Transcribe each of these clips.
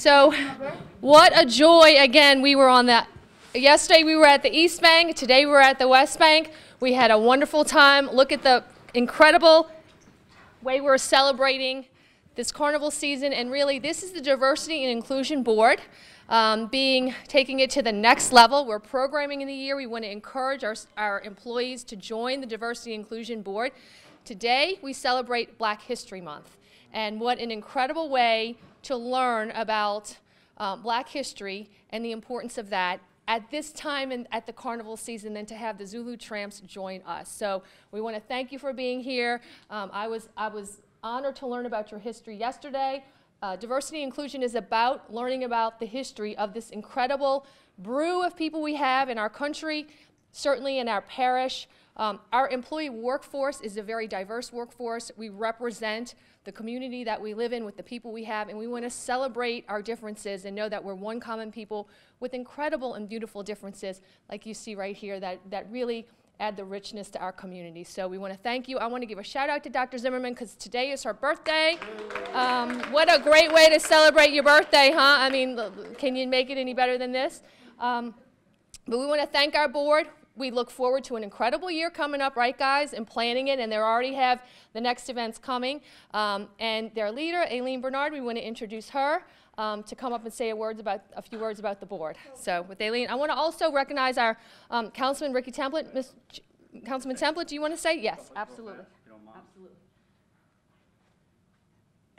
So, what a joy. Again, we were on that. Yesterday we were at the East Bank. Today we we're at the West Bank. We had a wonderful time. Look at the incredible way we're celebrating this carnival season. And really, this is the Diversity and Inclusion Board. Um, being taking it to the next level. We're programming in the year. We want to encourage our, our employees to join the Diversity Inclusion Board. Today, we celebrate Black History Month. And what an incredible way to learn about um, black history and the importance of that at this time and at the carnival season and to have the Zulu Tramps join us. So we want to thank you for being here. Um, I, was, I was honored to learn about your history yesterday. Uh, diversity inclusion is about learning about the history of this incredible brew of people we have in our country, certainly in our parish. Um, our employee workforce is a very diverse workforce. We represent the community that we live in with the people we have, and we want to celebrate our differences and know that we're one common people with incredible and beautiful differences, like you see right here, that, that really add the richness to our community. So we want to thank you. I want to give a shout out to Dr. Zimmerman because today is her birthday. Um, what a great way to celebrate your birthday, huh? I mean, can you make it any better than this? Um, but we want to thank our board we look forward to an incredible year coming up, right, guys, and planning it. And they already have the next events coming. Um, and their leader, Aileen Bernard, we want to introduce her um, to come up and say a, words about, a few words about the board. So with Aileen, I want to also recognize our um, Councilman Ricky Templet. Ms. Ch Councilman Templet, do you want to say? Yes, absolutely. Absolutely.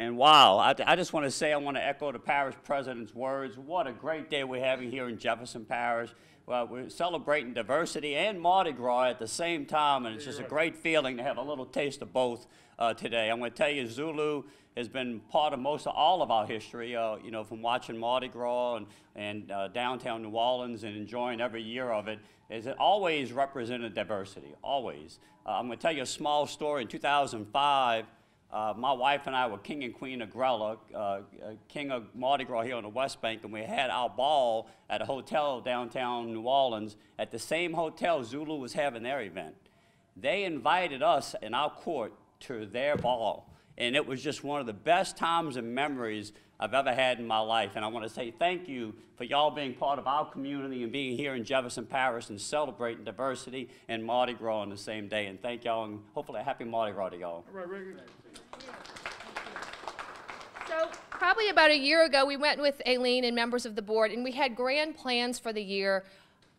And wow, I, I, just want to say, I want to echo the parish president's words. What a great day we're having here in Jefferson Parish well, we're celebrating diversity and Mardi Gras at the same time, and it's just a great feeling to have a little taste of both uh, today. I'm going to tell you, Zulu has been part of most of all of our history, uh, you know, from watching Mardi Gras and, and uh, downtown New Orleans and enjoying every year of it, is it always represented diversity, always. Uh, I'm going to tell you a small story. In 2005, uh, my wife and I were king and queen of Grela, uh, uh, king of Mardi Gras here on the West Bank, and we had our ball at a hotel downtown New Orleans. At the same hotel, Zulu was having their event. They invited us in our court to their ball, and it was just one of the best times and memories I've ever had in my life. And I want to say thank you for y'all being part of our community and being here in Jefferson Parish and celebrating diversity and Mardi Gras on the same day. And thank y'all, and hopefully a happy Mardi Gras to y'all. So probably about a year ago, we went with Aileen and members of the board, and we had grand plans for the year,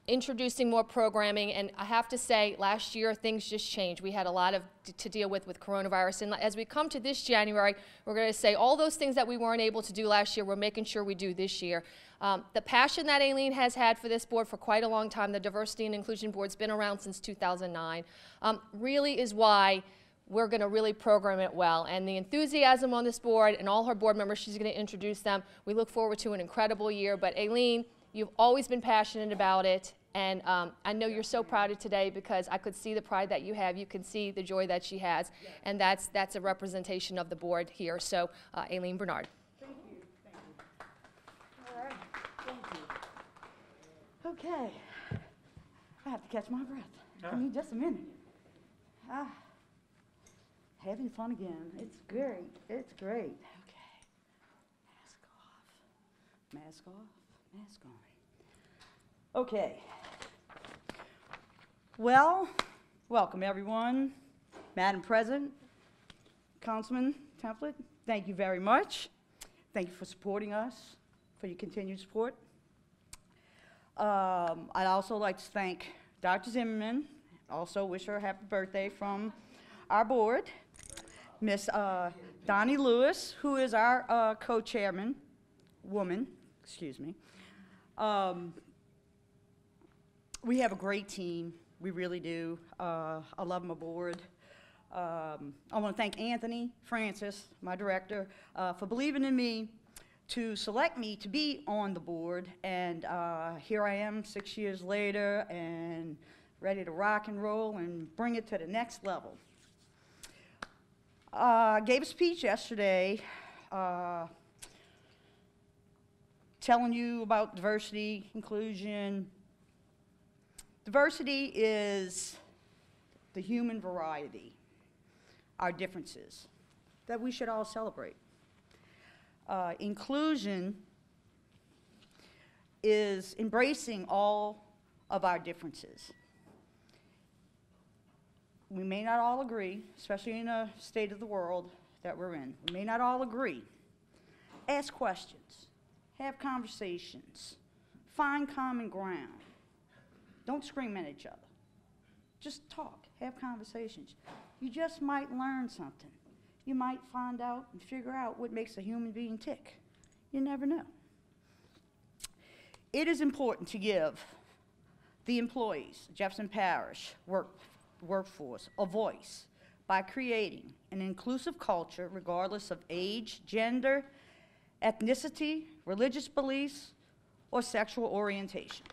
introducing more programming. And I have to say, last year things just changed. We had a lot of to deal with with coronavirus. And as we come to this January, we're going to say all those things that we weren't able to do last year, we're making sure we do this year. Um, the passion that Aileen has had for this board for quite a long time, the Diversity and Inclusion Board's been around since 2009, um, really is why we're going to really program it well. And the enthusiasm on this board and all her board members, she's going to introduce them. We look forward to an incredible year. But Aileen, you've always been passionate about it. And um, I know you're so proud of today because I could see the pride that you have. You can see the joy that she has. And that's, that's a representation of the board here. So, uh, Aileen Bernard. Thank you, thank you. All right, thank you. Okay, I have to catch my breath. Give me just a minute. Ah, having fun again. It's great, it's great. Okay, mask off, mask off, mask on. Okay. Well, welcome everyone. Madam President, Councilman Templet, thank you very much. Thank you for supporting us, for your continued support. Um, I'd also like to thank Dr. Zimmerman, also wish her a happy birthday from our board. Miss uh, Donnie Lewis, who is our uh, co-chairman, woman, excuse me. Um, we have a great team, we really do. Uh, I love my board. Um, I want to thank Anthony Francis, my director, uh, for believing in me to select me to be on the board. And uh, here I am six years later and ready to rock and roll and bring it to the next level. Uh, gave a speech yesterday uh, telling you about diversity, inclusion. Diversity is the human variety our differences that we should all celebrate. Uh, inclusion is embracing all of our differences. We may not all agree, especially in a state of the world that we're in. We may not all agree. Ask questions, have conversations, find common ground. Don't scream at each other. Just talk, have conversations. You just might learn something. You might find out and figure out what makes a human being tick. You never know. It is important to give the employees, Jefferson Parish work, workforce, a voice by creating an inclusive culture regardless of age, gender, ethnicity, religious beliefs, or sexual orientation.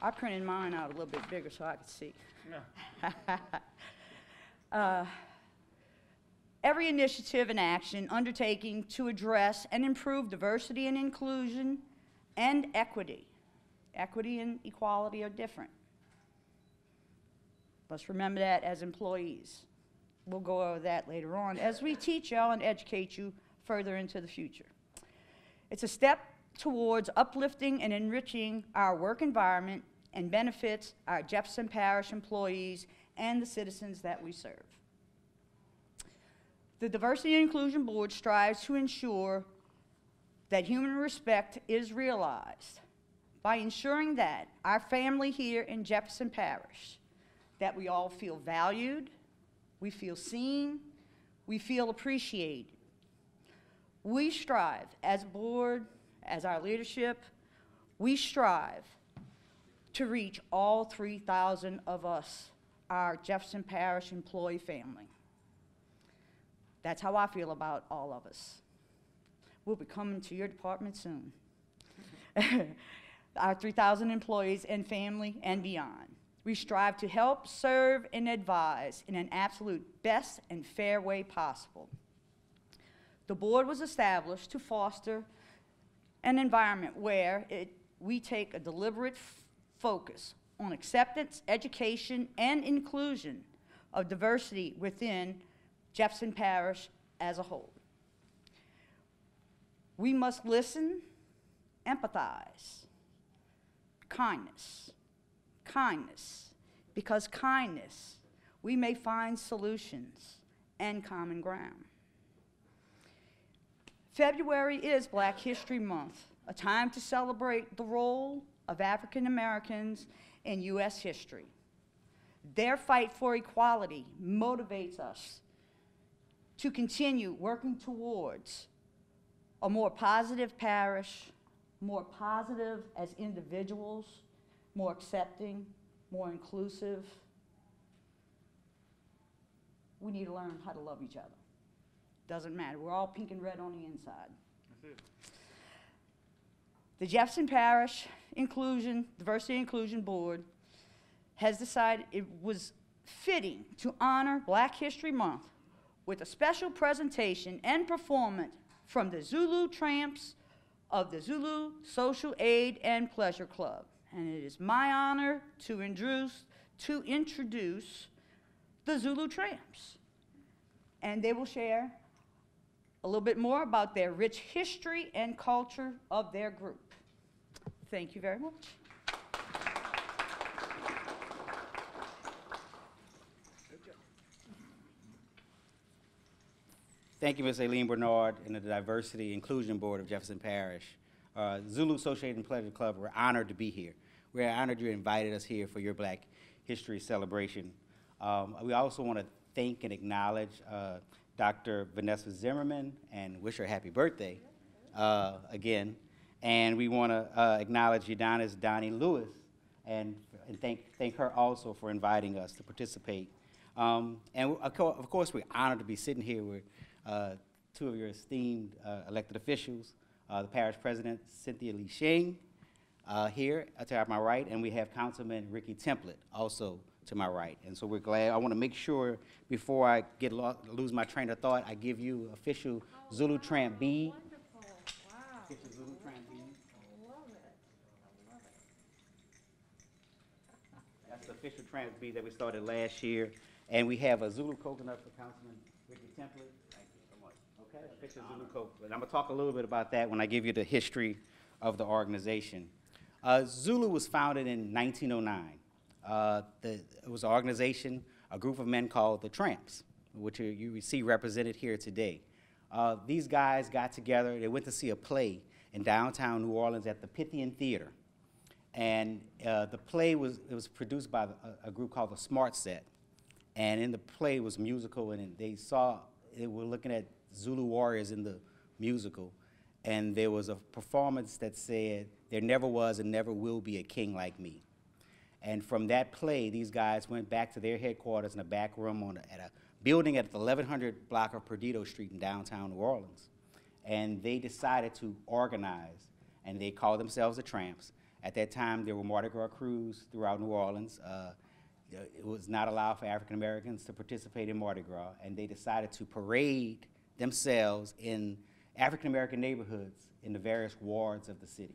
I printed mine out a little bit bigger so I could see. Uh, Every initiative and action undertaking to address and improve diversity and inclusion and equity. Equity and equality are different. Let's remember that as employees. We'll go over that later on as we teach y'all and educate you further into the future. It's a step towards uplifting and enriching our work environment and benefits our Jefferson Parish employees and the citizens that we serve. The Diversity and Inclusion Board strives to ensure that human respect is realized by ensuring that our family here in Jefferson Parish, that we all feel valued, we feel seen, we feel appreciated. We strive as a board, as our leadership, we strive to reach all 3,000 of us, our Jefferson Parish employee family. That's how I feel about all of us. We'll be coming to your department soon. Our 3,000 employees and family and beyond. We strive to help, serve, and advise in an absolute best and fair way possible. The board was established to foster an environment where it, we take a deliberate focus on acceptance, education, and inclusion of diversity within Jefferson Parish as a whole. We must listen, empathize, kindness, kindness, because kindness, we may find solutions and common ground. February is Black History Month, a time to celebrate the role of African Americans in U.S. history. Their fight for equality motivates us to continue working towards a more positive parish, more positive as individuals, more accepting, more inclusive. we need to learn how to love each other. Doesn't matter, we're all pink and red on the inside. The Jefferson Parish Inclusion, Diversity and Inclusion Board has decided it was fitting to honor Black History Month with a special presentation and performance from the Zulu Tramps of the Zulu Social Aid and Pleasure Club. And it is my honor to introduce, to introduce the Zulu Tramps. And they will share a little bit more about their rich history and culture of their group. Thank you very much. Thank you, Ms. Aileen Bernard and the Diversity Inclusion Board of Jefferson Parish. Uh, Zulu Social Aid and Pleasure Club, we're honored to be here. We're honored you invited us here for your Black History celebration. Um, we also want to thank and acknowledge uh, Dr. Vanessa Zimmerman and wish her happy birthday uh, again. And we want to uh, acknowledge Udonis Donnie Lewis and, and thank, thank her also for inviting us to participate. Um, and of of course, we're honored to be sitting here with uh, two of your esteemed uh, elected officials, uh, the parish president, Cynthia Lee Sheng, uh, here to my right, and we have Councilman Ricky Templet also to my right. And so we're glad. I want to make sure before I get lo- lose my train of thought, I give you official Zulu Tramp bead. Official Zulu Tramp. That's the official Tramp bead that we started last year. And we have a Zulu coconut for Councilman Ricky Templet. Thank you so much. Okay, official Zulu coconut. I'm gonna talk a little bit about that when I give you the history of the organization. Uh, Zulu was founded in 1909. Uh, the, it was an organization, a group of men called the Tramps, which you, you see represented here today. Uh, these guys got together, they went to see a play in downtown New Orleans at the Pythian Theater. And uh, the play was, it was produced by a, a group called the Smart Set. And in the play was musical, and they saw, they were looking at Zulu warriors in the musical. And there was a performance that said, There never was and never will be a king like me. And from that play, these guys went back to their headquarters in a back room on a, at a building at the 1100 block of Perdido Street in downtown New Orleans. And they decided to organize, and they called themselves the Tramps. At that time, there were Mardi Gras crews throughout New Orleans. Uh, it was not allowed for African Americans to participate in Mardi Gras, and they decided to parade themselves in African American neighborhoods in the various wards of the city.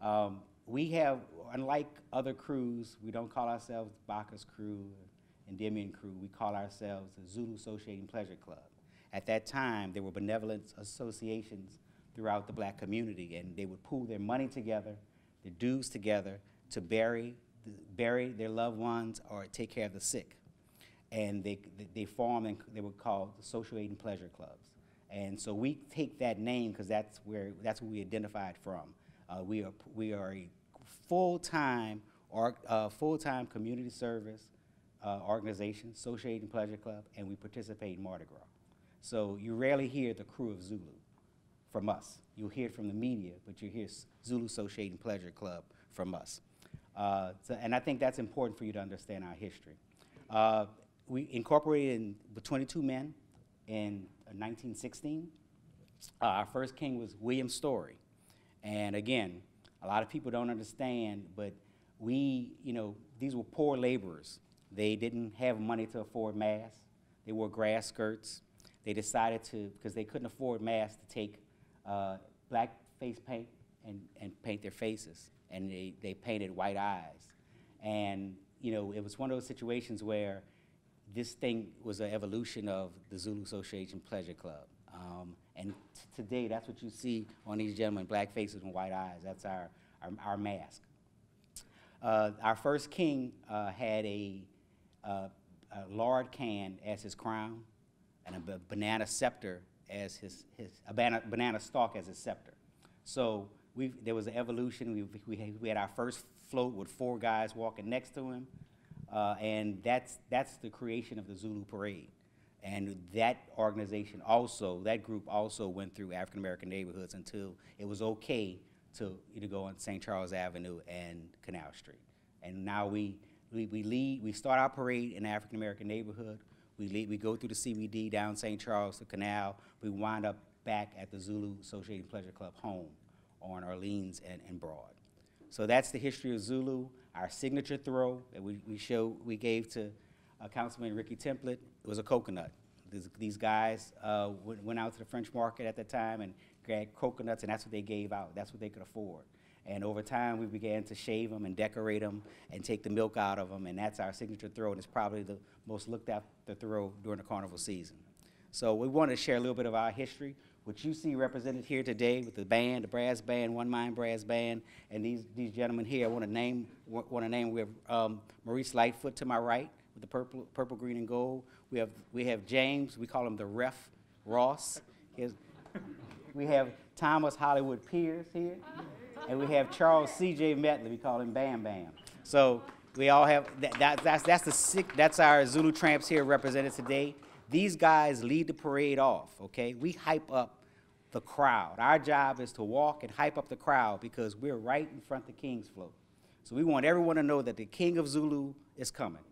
Um, we have, unlike other crews, we don't call ourselves Bacchus Crew, Endymion Crew. We call ourselves the Zulu Social Aid and Pleasure Club. At that time, there were benevolent associations throughout the black community, and they would pool their money together, their dues together, to bury, bury their loved ones or take care of the sick. And they, they formed, and they were called the Social Aid and Pleasure Clubs. And so we take that name because that's where, that's where we identified from. Uh, we are, we are a full-time, or, uh, full-time community service uh, organization, and Pleasure Club, and we participate in Mardi Gras. So you rarely hear the crew of Zulu from us. You'll hear it from the media, but you hear Zulu and Pleasure Club from us. Uh, so, and I think that's important for you to understand our history. Uh, we incorporated in, with 22 men in 1916. Uh, our first king was William Story. And again, a lot of people don't understand, but we, you know, these were poor laborers. They didn't have money to afford masks. They wore grass skirts. They decided to, because they couldn't afford masks, to take uh, black face paint and, and paint their faces. And they, they painted white eyes. And, you know, it was one of those situations where this thing was an evolution of the Zulu Social Aid and Pleasure Club. Um, and today, that's what you see on these gentlemen, black faces and white eyes. That's our, our, our mask. Uh, our first king uh, had a, uh, a lard can as his crown and a banana scepter as his, his a banana, banana stalk as his scepter. So we there was an evolution. We, we, had, we had our first float with four guys walking next to him, uh, and that's, that's the creation of the Zulu Parade. And that organization also, that group also went through African American neighborhoods until it was okay to, to go on St. Charles Avenue and Canal Street. And now we, we, we lead, we start our parade in African American neighborhood. We lead, we go through the CBD down St. Charles, the canal. We wind up back at the Zulu Social Aid and Pleasure Club home on Orleans and, and Broad. So that's the history of Zulu. Our signature throw that we, we show, we gave to uh, Councilman Ricky Templet was a coconut. These, these guys uh, went, out to the French market at the time and grabbed coconuts, and that's what they gave out. That's what they could afford. And over time, we began to shave them and decorate them and take the milk out of them, and that's our signature throw, and it's probably the most looked after throw during the carnival season. So we want to share a little bit of our history. What you see represented here today with the band, the brass band, One Mind Brass Band, and these, these gentlemen here, I want to name, want to name, we have um, Maurice Lightfoot to my right with the purple, purple, green, and gold. We have, we have James, we call him the Ref Ross. Here's, we have Thomas Hollywood Pierce here, and we have Charles C.J. Metley. We call him Bam Bam. So we all have that, that, that's that's the sick, that's our Zulu Tramps here represented today. These guys lead the parade off. Okay, we hype up the crowd. Our job is to walk and hype up the crowd because we're right in front of the King's Float. So we want everyone to know that the King of Zulu is coming.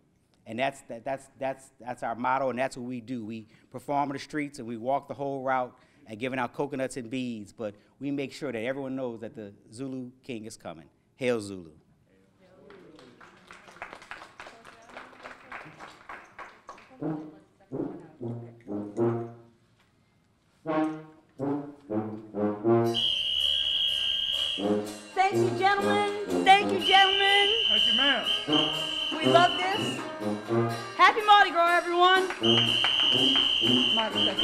And that's, that, that's, that's, that's our motto, and that's what we do. We perform in the streets and we walk the whole route and giving out coconuts and beads, but we make sure that everyone knows that the Zulu King is coming. Hail Zulu. Thank you, gentlemen. Thank you, gentlemen. Thank you, ma'am. We love this. Happy Mardi Gras, everyone. Mardi Gras.